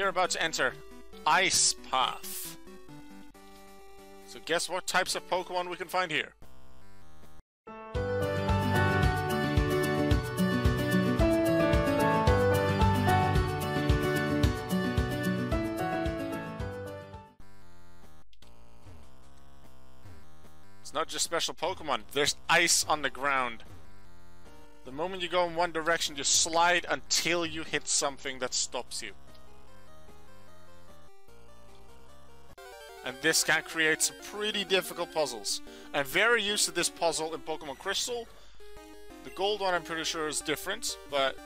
Are about to enter Ice Path. So guess what types of Pokemon we can find here? It's not just special Pokemon, there's ice on the ground. The moment you go in one direction, you slide until you hit something that stops you. And this can create some pretty difficult puzzles. I'm very used to this puzzle in Pokemon Crystal. The gold one I'm pretty sure is different, but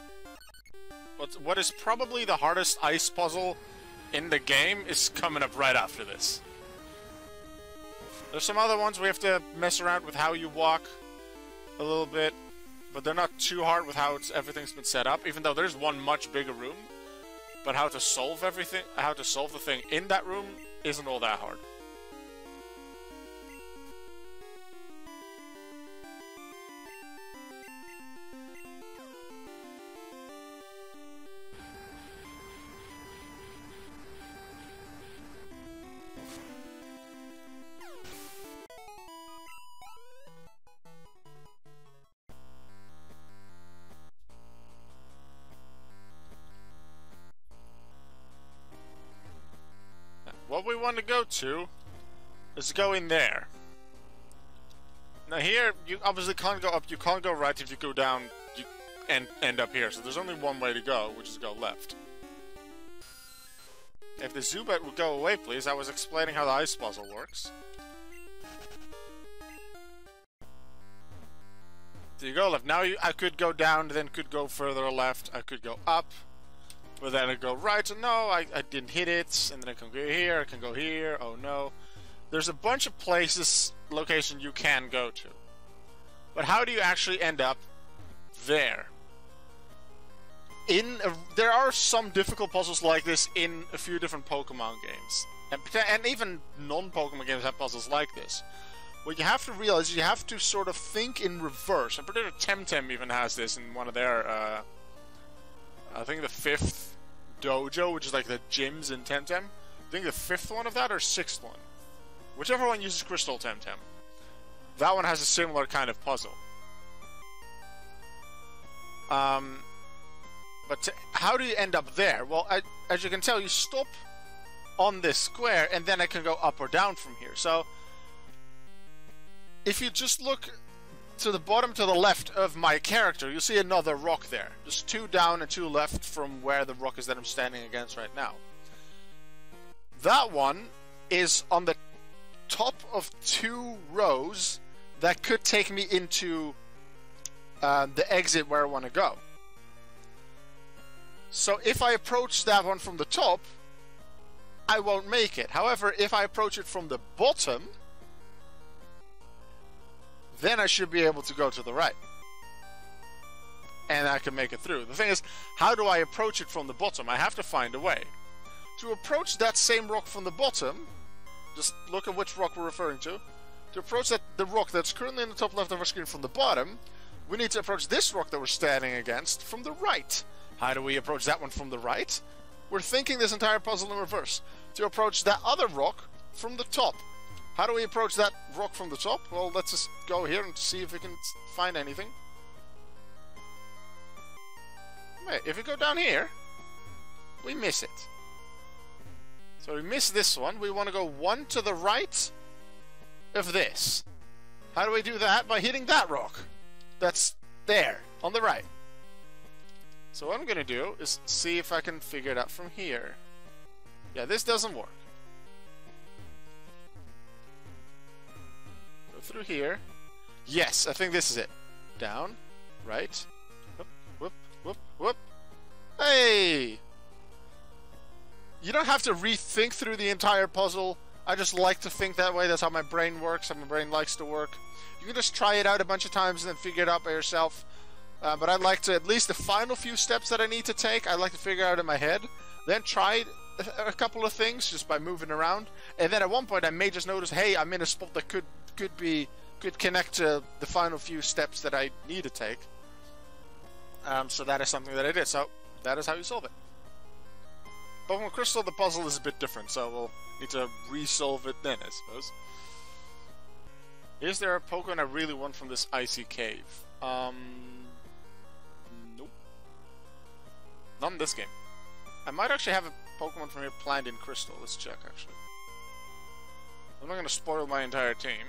what is probably the hardest ice puzzle in the game is coming up right after this. There's some other ones we have to mess around with how you walk a little bit, but they're not too hard with how everything's been set up, even though there's one much bigger room. But how to solve everything, how to solve the thing in that room isn't all that hard. Go to is go in there. Now here, you obviously can't go up, you can't go right if you go down you and end up here. So there's only one way to go, which is go left. If the Zubat would go away, please. I was explaining how the ice puzzle works. So you go left. Now you, I could go down, then could go further left. I could go up. But then I go right, so no, I, I didn't hit it, and then I can go here, I can go here, oh no. There's a bunch of places, location you can go to. But how do you actually end up there? In a, there are some difficult puzzles like this in a few different Pokemon games. And, and even non-Pokemon games have puzzles like this. What you have to realize is you have to sort of think in reverse. I'm pretty sure Temtem even has this in one of their uh, I think the fifth dojo, which is like the gyms in Temtem. I think the fifth one of that or sixth one. Whichever one uses Crystal Temtem. That one has a similar kind of puzzle. Um, but to, how do you end up there? Well, I, as you can tell, you stop on this square, and then I can go up or down from here. So, if you just look to the bottom to the left of my character, you see another rock there. Just two down and two left from where the rock is that I'm standing against right now. That one is on the top of two rows that could take me into uh, the exit where I want to go. So if I approach that one from the top, I won't make it. However, if I approach it from the bottom, then I should be able to go to the right. And I can make it through. The thing is, how do I approach it from the bottom? I have to find a way. To approach that same rock from the bottom, just look at which rock we're referring to. To approach that the rock that's currently in the top left of our screen from the bottom, we need to approach this rock that we're standing against from the right. How do we approach that one from the right? We're thinking this entire puzzle in reverse. To approach that other rock from the top. How do we approach that rock from the top? Well, let's just go here and see if we can find anything. Wait, if we go down here, we miss it. So we miss this one. We want to go one to the right of this. How do we do that? By hitting that rock. That's there, on the right. So what I'm going to do is see if I can figure it out from here. Yeah, this doesn't work. Through here. Yes, I think this is it. Down, right, whoop, whoop, whoop, whoop. Hey! You don't have to rethink through the entire puzzle. I just like to think that way. That's how my brain works. How my brain likes to work. You can just try it out a bunch of times and then figure it out by yourself. Uh, but I'd like to, at least the final few steps that I need to take, I'd like to figure out in my head. Then try a, a couple of things just by moving around. And then at one point I may just notice, hey, I'm in a spot that could could be could connect to the final few steps that I need to take. Um, so that is something that I did. So that is how you solve it. Pokemon Crystal, the puzzle is a bit different, so we'll need to resolve it then, I suppose. Is there a Pokemon I really want from this icy cave? Um, nope. Not in this game. I might actually have a Pokemon from here planned in Crystal. Let's check, actually. I'm not going to spoil my entire team.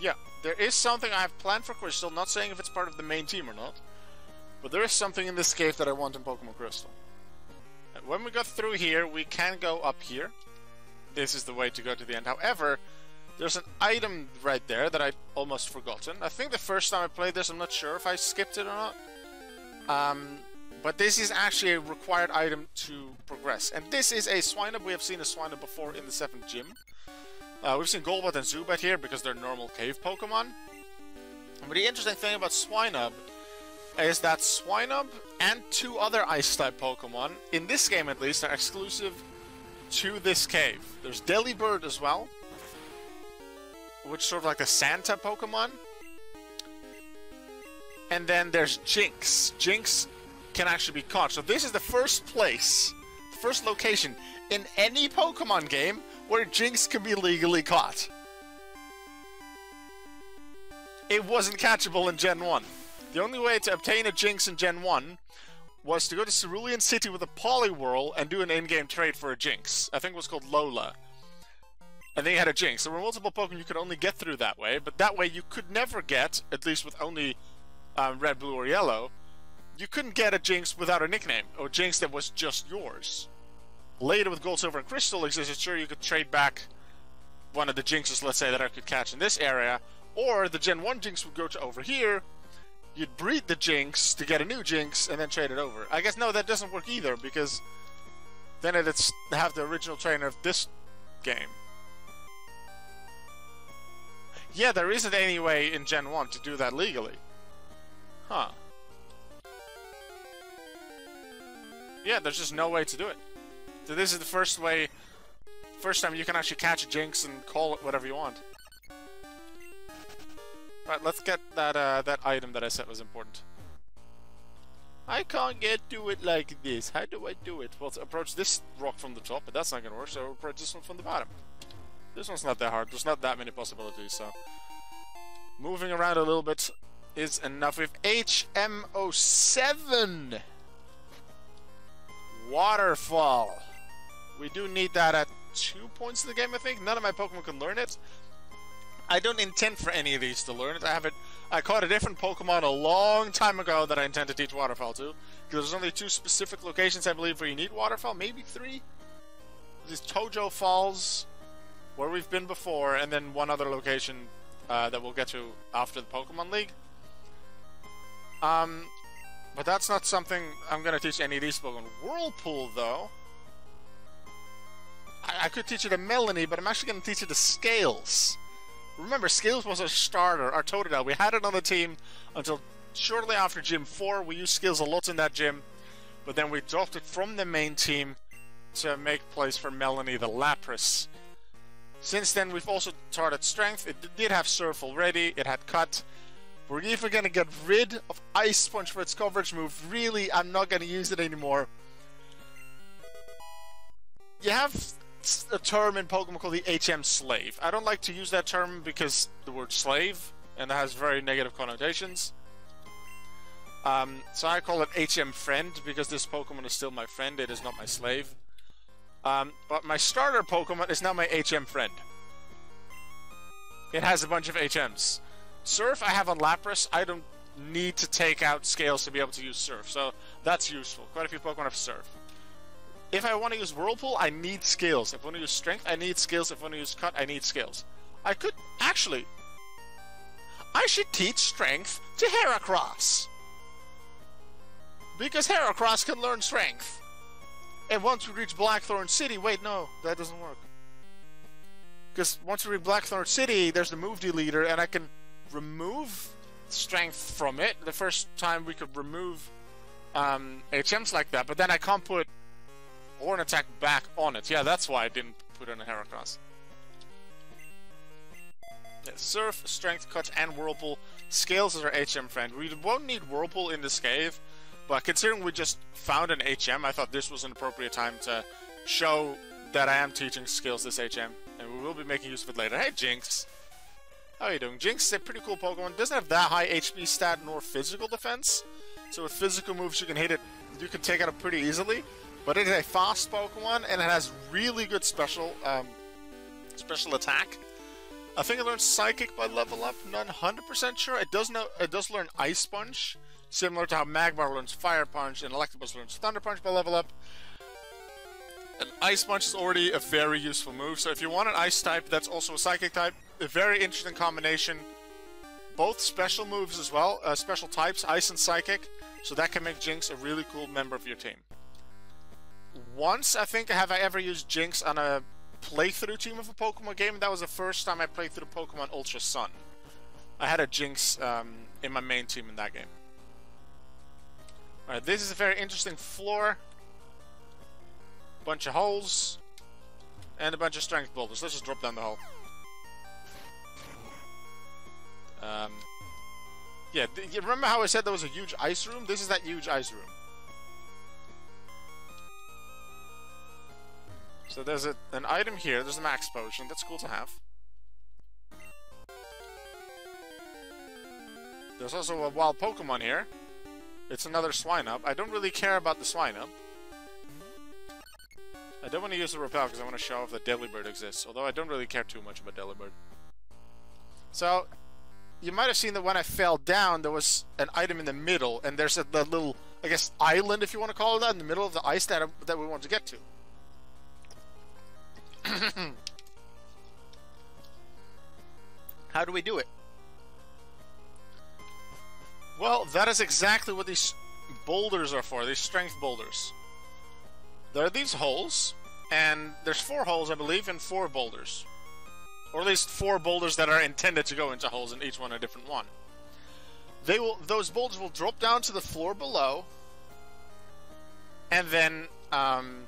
Yeah, there is something I have planned for Crystal, not saying if it's part of the main team or not. But there is something in this cave that I want in Pokemon Crystal. And when we got through here, we can go up here. This is the way to go to the end. However, there's an item right there that I almost forgotten. I think the first time I played this, I'm not sure if I skipped it or not. Um, but this is actually a required item to progress. And this is a Swinub. We have seen a Swinub before in the 7th gym. Uh, we've seen Golbat and Zubat here because they're normal cave Pokemon. But the interesting thing about Swinub is that Swinub and two other Ice-type Pokemon, in this game at least, are exclusive to this cave. There's Delibird as well, which is sort of like a Santa Pokemon. And then there's Jynx. Jynx can actually be caught. So this is the first place, first location in any Pokemon game where Jynx can be legally caught. It wasn't catchable in Gen 1. The only way to obtain a Jynx in Gen 1 was to go to Cerulean City with a Poliwhirl and do an in-game trade for a Jynx. I think it was called Lola. And then you had a Jynx. There were multiple Pokemon you could only get through that way, but that way you could never get, at least with only um, red, blue, or yellow, you couldn't get a Jynx without a nickname, or a Jynx that was just yours. Later with Gold, Silver, and Crystal existed, sure you could trade back one of the Jynxes, let's say, that I could catch in this area, or the Gen 1 Jynx would go to over here, you'd breed the Jynx to get a new Jynx, and then trade it over. I guess, no, that doesn't work either, because then it'd have the original trainer of this game. Yeah, there isn't any way in Gen 1 to do that legally. Huh. Yeah, there's just no way to do it. So this is the first way, first time you can actually catch a Jynx and call it whatever you want. Right, let's get that uh, that item that I said was important. I can't get to it like this. How do I do it? Well, approach this rock from the top, but that's not gonna work, so approach this one from the bottom. This one's not that hard. There's not that many possibilities, so... Moving around a little bit is enough. With HM07! Waterfall. We do need that at two points in the game, I think. None of my Pokemon can learn it. I don't intend for any of these to learn it. I have it. I caught a different Pokemon a long time ago that I intend to teach Waterfall to. Because there's only two specific locations, I believe, where you need Waterfall. Maybe three? These Tohjo Falls, where we've been before, and then one other location uh, that we'll get to after the Pokemon League. Um, but that's not something I'm going to teach any of these Pokemon. Whirlpool, though. I, I could teach you the Melanie, but I'm actually going to teach you the Scales. Remember, Scales was our starter, our Totodile. We had it on the team until shortly after Gym 4. We used Scales a lot in that gym, but then we dropped it from the main team to make place for Melanie the Lapras. Since then, we've also started Strength. It did have Surf already, it had Cut. We're even going to get rid of Ice Punch for its coverage move. Really, I'm not going to use it anymore. You have a term in Pokemon called the HM slave. I don't like to use that term because the word slave and it has very negative connotations. Um, so I call it HM friend because this Pokemon is still my friend, it is not my slave. Um, but my starter Pokemon is now my HM friend. It has a bunch of HMs. Surf I have on Lapras, I don't need to take out Scales to be able to use Surf, so that's useful. Quite a few Pokemon have Surf. If I want to use Whirlpool, I need Scales. If I want to use Strength, I need Scales. If I want to use Cut, I need Scales. I could... Actually... I should teach Strength to Heracross. Because Heracross can learn Strength. And once we reach Blackthorn City... Wait, no. That doesn't work. Because once we reach Blackthorn City, there's the move deleter, and I can remove Strength from it. The first time we could remove um, HMs like that, but then I can't put or an attack back on it. Yeah, that's why I didn't put in a Heracross. Surf, Strength, Cut, and Whirlpool. Scales is our HM friend. We won't need Whirlpool in this cave, But considering we just found an HM, I thought this was an appropriate time to show that I am teaching Scales this HM, and we will be making use of it later. Hey, Jynx! How are you doing? Jinx is a pretty cool Pokemon. Doesn't have that high HP stat nor physical defense, so with physical moves you can hit it, you can take it out pretty easily. But it is a fast Pokemon, and it has really good special, um, special attack. I think it learns Psychic by level up. Not 100% sure. It does know. It does learn Ice Punch, similar to how Magmar learns Fire Punch and Electabuzz learns Thunder Punch by level up. An Ice Punch is already a very useful move, so if you want an Ice type that's also a Psychic type, a very interesting combination. Both special moves as well, uh, special types, Ice and Psychic, so that can make Jynx a really cool member of your team. Once, I think, have I ever used Jynx on a playthrough team of a Pokemon game, that was the first time I played through Pokemon Ultra Sun. I had a Jynx um, in my main team in that game. Alright, this is a very interesting floor bunch of holes, and a bunch of strength boulders. Let's just drop down the hole. Um, yeah, remember how I said there was a huge ice room? This is that huge ice room. So there's a, an item here, there's a max potion, that's cool to have. There's also a wild Pokemon here. It's another Swinub. I don't really care about the Swinub. I don't want to use the repel because I want to show off that Delibird exists, although I don't really care too much about Delibird. So, you might have seen that when I fell down, there was an item in the middle, and there's a the little, I guess, island, if you want to call it that, in the middle of the ice that, that we want to get to. How do we do it? Well, that is exactly what these boulders are for, these strength boulders. There are these holes, and there's four holes, I believe, and four boulders. Or at least four boulders that are intended to go into holes, and each one a different one. They will; those boulders will drop down to the floor below, and then, um,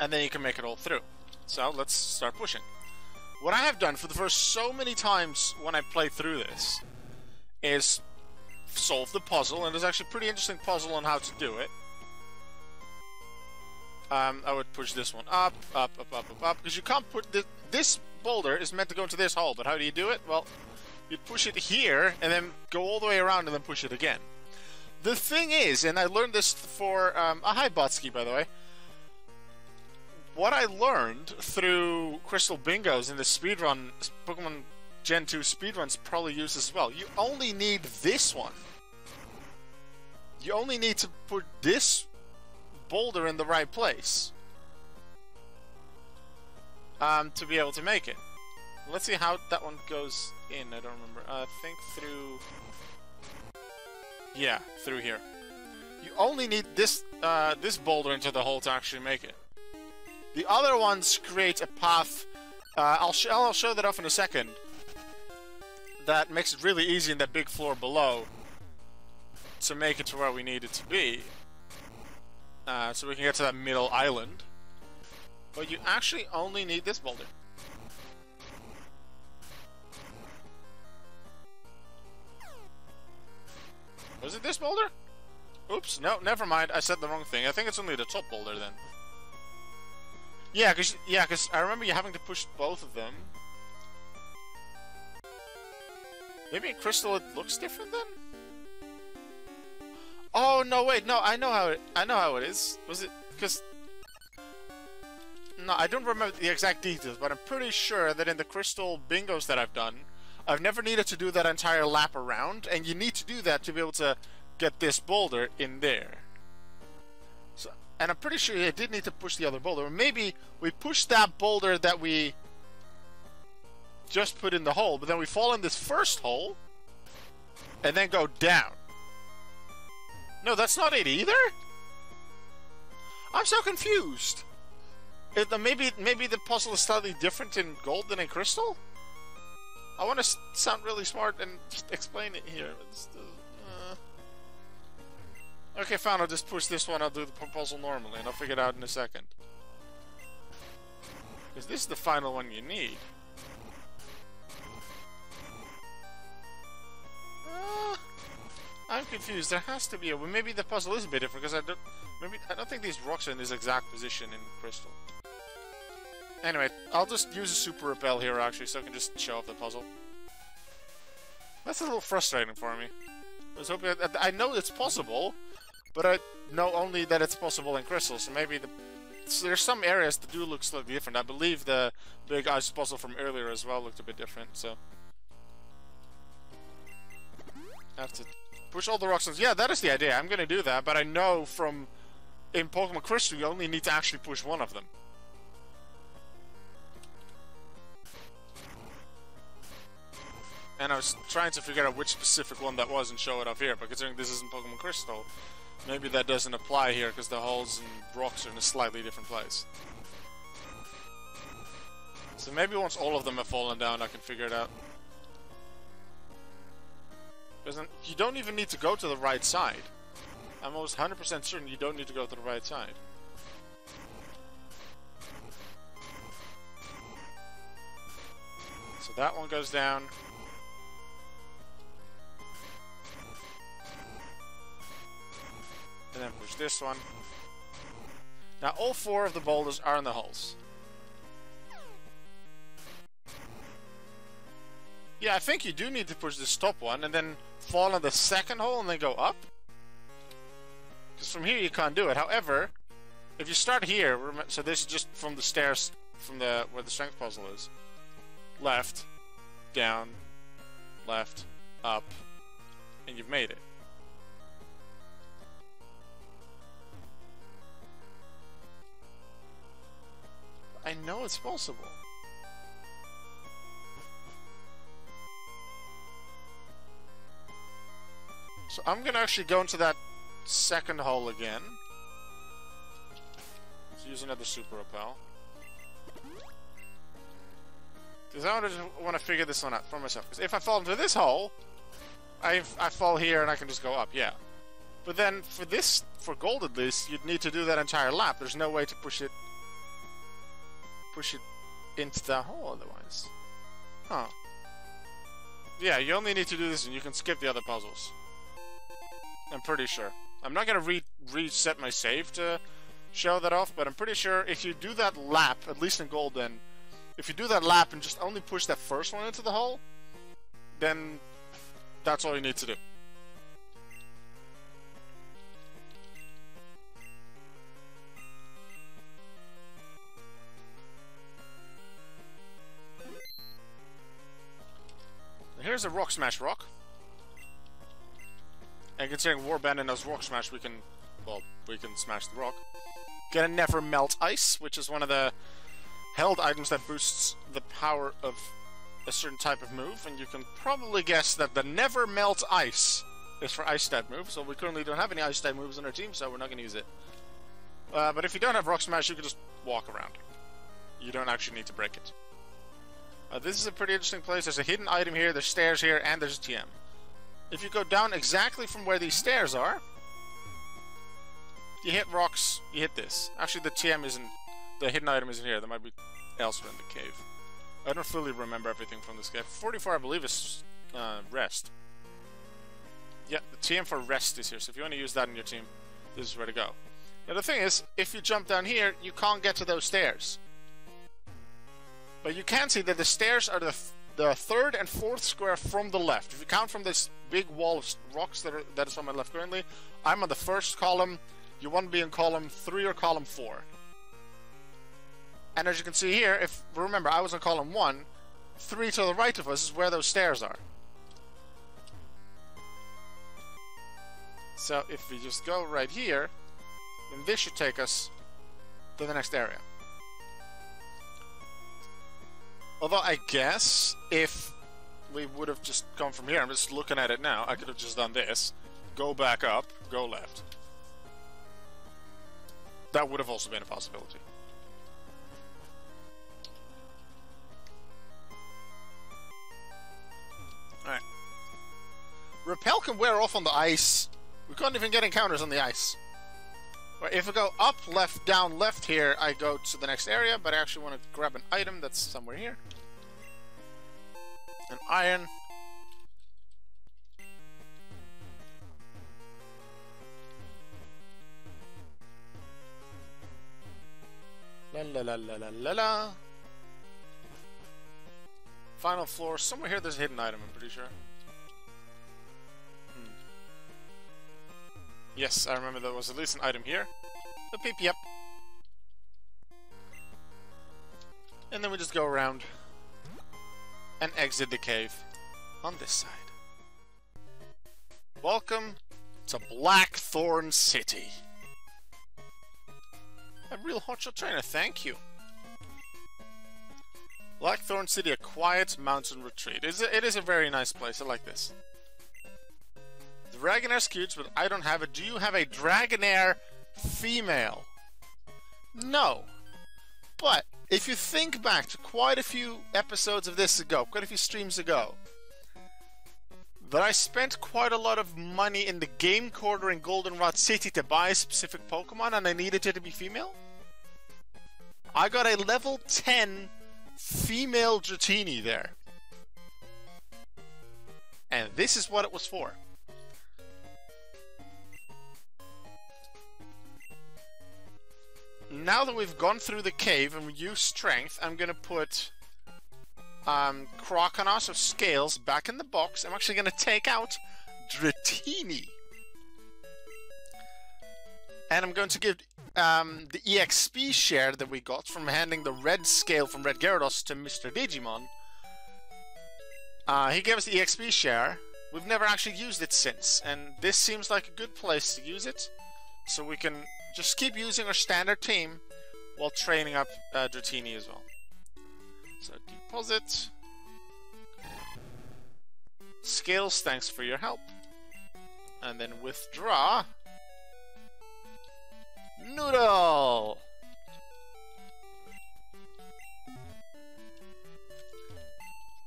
and then you can make it all through. So let's start pushing. What I have done for the first so many times when I play through this is solve the puzzle, and there's actually a pretty interesting puzzle on how to do it. Um, I would push this one up, up, up, up, up, up, because you can't put this, this boulder is meant to go into this hole, but how do you do it? Well, you push it here, and then go all the way around, and then push it again. The thing is, and I learned this for, um, a hi Botsky, by the way. What I learned through Crystal Bingos in the speedrun, Pokemon Gen 2 speedruns probably use as well. You only need this one. You only need to put this boulder in the right place um, to be able to make it. Let's see how that one goes in. I don't remember. I uh, think through... Yeah, through here. You only need this uh, this boulder into the hole to actually make it. The other ones create a path. Uh, I'll, sh I'll show that off in a second. That makes it really easy in that big floor below to make it to where we need it to be. Uh, so we can get to that middle island. But you actually only need this boulder. Was it this boulder? Oops, no, never mind. I said the wrong thing. I think it's only the top boulder then. Yeah, cause yeah, cause I remember you having to push both of them. Maybe in Crystal it looks different then. Oh no, wait, no, I know how it. I know how it is. Was it because? No, I don't remember the exact details, but I'm pretty sure that in the crystal bingos that I've done, I've never needed to do that entire lap around, and you need to do that to be able to get this boulder in there. And I'm pretty sure I did need to push the other boulder. Or maybe we push that boulder that we just put in the hole, but then we fall in this first hole, and then go down. No, that's not it either? I'm so confused. It, uh, maybe maybe the puzzle is slightly different in gold than in crystal? I want to sound really smart and explain it here. Uh... Okay, fine, I'll just push this one, I'll do the puzzle normally, and I'll figure it out in a second. Because this is the final one you need. Uh... I'm confused. There has to be a... Well, maybe the puzzle is a bit different, because I don't... Maybe... I don't think these rocks are in this exact position in Crystal. Anyway, I'll just use a super repel here, actually, so I can just show off the puzzle. That's a little frustrating for me. I was hoping... I know it's possible, but I know only that it's possible in Crystal, so maybe the... There's some areas that do look slightly different. I believe the big ice puzzle from earlier as well looked a bit different, so... I have to push all the rocks. Yeah, that is the idea. I'm gonna do that, but I know from... In Pokemon Crystal, you only need to actually push one of them. And I was trying to figure out which specific one that was and show it off here, but considering this isn't Pokemon Crystal, maybe that doesn't apply here because the holes and rocks are in a slightly different place. So maybe once all of them have fallen down, I can figure it out. Because you don't even need to go to the right side. I'm almost 100% certain you don't need to go to the right side. So that one goes down. And then push this one. Now all four of the boulders are in the holes. Yeah, I think you do need to push this top one and then fall in the second hole and then go up. Because from here you can't do it. However, if you start here, so this is just from the stairs, from the where the strength puzzle is. Left, down, left, up, and you've made it. I know it's possible. So I'm gonna actually go into that second hole again. Let's use another super repel. Because I want just want to figure this one out for myself. Because if I fall into this hole, I I fall here and I can just go up, yeah. But then for this, for gold at least, you'd need to do that entire lap. There's no way to push it, push it into the hole otherwise. Huh. Yeah, you only need to do this and you can skip the other puzzles. I'm pretty sure. I'm not gonna re reset my save to show that off, but I'm pretty sure if you do that lap, at least in Golden, if you do that lap and just only push that first one into the hole, then that's all you need to do. Here's a Rock Smash Rock. And considering Warband knows Rock Smash, we can, well, we can smash the rock. Get a Never Melt Ice, which is one of the held items that boosts the power of a certain type of move, and you can probably guess that the Never Melt Ice is for Ice type moves, so we currently don't have any Ice type moves on our team, so we're not going to use it. Uh, but if you don't have Rock Smash, you can just walk around. You don't actually need to break it. Uh, this is a pretty interesting place. There's a hidden item here, there's stairs here, and there's a TM. If you go down exactly from where these stairs are, you hit rocks, you hit this. Actually, the TM isn't, the hidden item isn't here. There might be elsewhere in the cave. I don't fully remember everything from this cave. 44, I believe, is uh, rest. Yeah, the TM for rest is here, so if you want to use that in your team, this is where to go. Now the thing is, if you jump down here, you can't get to those stairs. But you can see that the stairs are the the third and fourth square from the left. If you count from this big wall of rocks that, are, that is on my left currently, I'm on the first column. You want to be in column 3 or column 4. And as you can see here, if remember, I was on column 1, 3 to the right of us is where those stairs are. So if we just go right here, then this should take us to the next area. Although I guess if we would have just come from here, I'm just looking at it now, I could have just done this. Go back up, go left. That would have also been a possibility. Alright. Repel can wear off on the ice. We can't even get encounters on the ice. If I go up, left, down, left here, I go to the next area, but I actually want to grab an item that's somewhere here. An iron. La la la la la la la. Final floor. Somewhere here there's a hidden item, I'm pretty sure. Yes, I remember there was at least an item here. The peep, yep. And then we just go around and exit the cave on this side. Welcome to Blackthorn City. A real hotshot trainer, thank you. Blackthorn City, a quiet mountain retreat. It is a, it is a very nice place, I like this. Dragonair scoots, but I don't have it. Do you have a Dragonair female? No. But, if you think back to quite a few episodes of this ago, quite a few streams ago, that I spent quite a lot of money in the Game Corner in Goldenrod City to buy a specific Pokemon and I needed it to be female? I got a level 10 female Dratini there. And this is what it was for. Now that we've gone through the cave and we use strength, I'm gonna put um, Croconaw of Scales back in the box. I'm actually to take out Dratini. And I'm going to give um, the EXP share that we got from handing the red scale from Red Gyarados to Mr. Digimon. Uh, he gave us the EXP share. We've never actually used it since, and this seems like a good place to use it. So we can just keep using our standard team while training up uh, Dratini as well. So deposit. Scales, thanks for your help. And then withdraw. Noodle!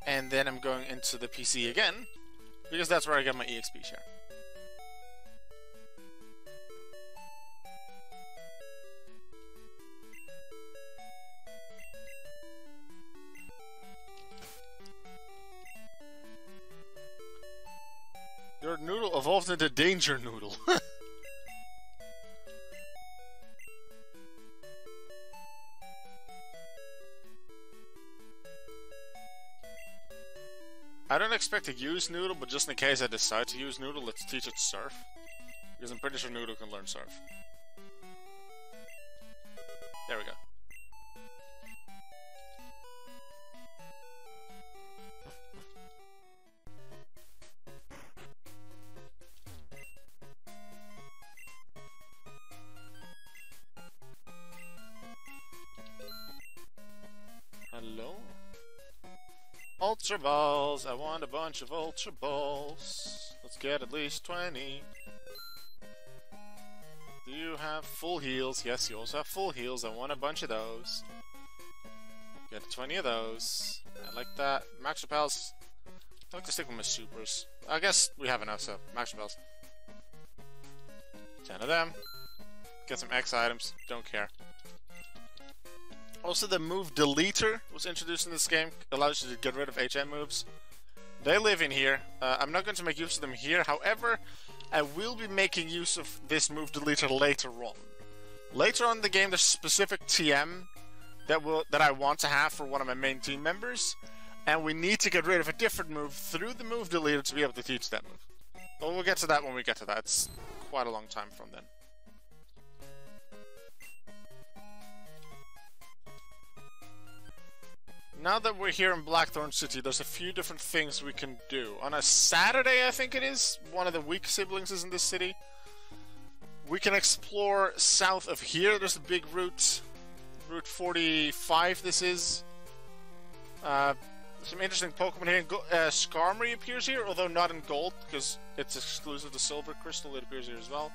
And then I'm going into the PC again, because that's where I get my EXP share. Evolved into Danger Noodle. I don't expect to use Noodle, but just in case I decide to use Noodle, let's teach it Surf. Because I'm pretty sure Noodle can learn Surf. Ultra Balls! I want a bunch of Ultra Balls. Let's get at least 20. Do you have full heals? Yes, you also have full heals. I want a bunch of those. Get 20 of those. I like that. Max Repels. I like to stick with my supers. I guess we have enough, so Max Repels. 10 of them. Get some X items. Don't care. Also, the move Deleter was introduced in this game. Allows you to get rid of HM moves. They live in here. Uh, I'm not going to make use of them here. However, I will be making use of this move Deleter later on. Later on in the game, there's specific TM that will that I want to have for one of my main team members, and we need to get rid of a different move through the move Deleter to be able to teach that move. But we'll get to that when we get to that. It's quite a long time from then. Now that we're here in Blackthorn City, there's a few different things we can do. On a Saturday, I think it is, one of the week siblings is in this city. We can explore south of here. There's a big route, Route 45 this is. Uh, some interesting Pokemon here. Uh, Skarmory appears here, although not in gold, because it's exclusive to Silver Crystal. It appears here as well.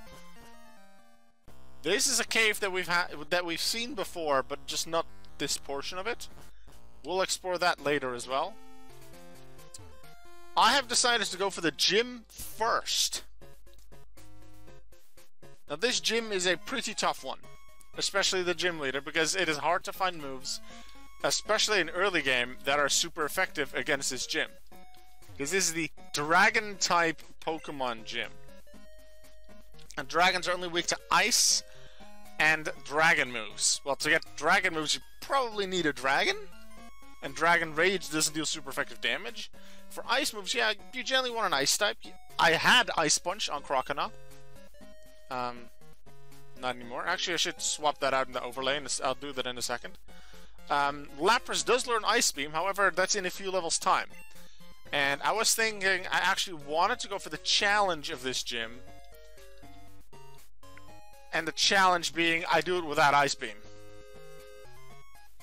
This is a cave that we've had that we've seen before, but just not this portion of it. We'll explore that later as well. I have decided to go for the gym first. Now this gym is a pretty tough one. Especially the gym leader, because it is hard to find moves, especially in early game, that are super effective against this gym. Because this is the dragon type Pokemon gym. And dragons are only weak to ice and dragon moves. Well, to get dragon moves, you probably need a dragon, and dragon rage doesn't deal super effective damage. For ice moves, yeah, you generally want an ice type. I had ice punch on Crocodile. Um, not anymore. Actually, I should swap that out in the overlay, and I'll do that in a second. Um, Lapras does learn Ice Beam, however, that's in a few levels' time. And I was thinking, I actually wanted to go for the challenge of this gym. And the challenge being, I do it without Ice Beam.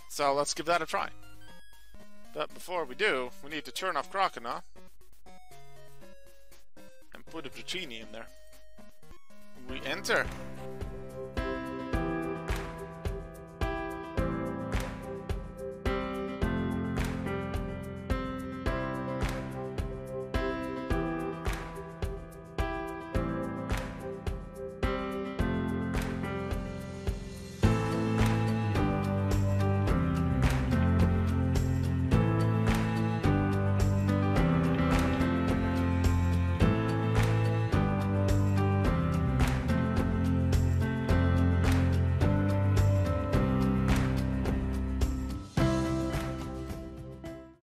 So let's give that a try. But before we do, we need to turn off Croconaw. And put a Dratini in there. We enter.